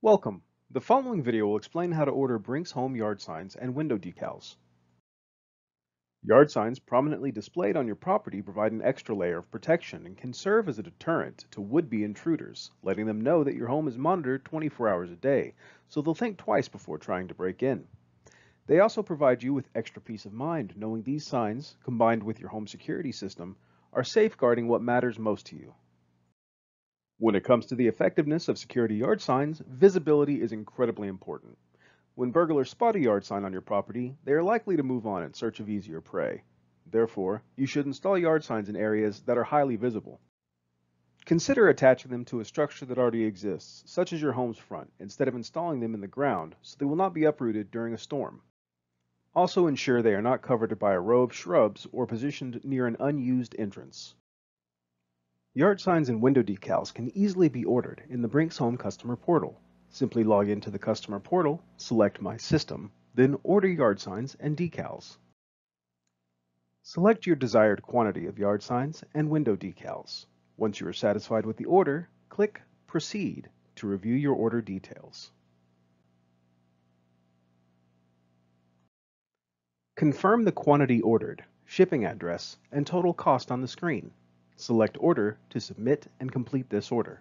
Welcome. The following video will explain how to order Brinks Home yard signs and window decals. Yard signs prominently displayed on your property provide an extra layer of protection and can serve as a deterrent to would-be intruders, letting them know that your home is monitored 24 hours a day, so they'll think twice before trying to break in. They also provide you with extra peace of mind knowing these signs, combined with your home security system, are safeguarding what matters most to you, when it comes to the effectiveness of security yard signs, visibility is incredibly important. When burglars spot a yard sign on your property, they are likely to move on in search of easier prey. Therefore, you should install yard signs in areas that are highly visible. Consider attaching them to a structure that already exists, such as your home's front, instead of installing them in the ground so they will not be uprooted during a storm. Also ensure they are not covered by a row of shrubs or positioned near an unused entrance. Yard signs and window decals can easily be ordered in the Brinks Home customer portal. Simply log into the customer portal, select My System, then order yard signs and decals. Select your desired quantity of yard signs and window decals. Once you are satisfied with the order, click Proceed to review your order details. Confirm the quantity ordered, shipping address, and total cost on the screen. Select Order to submit and complete this order.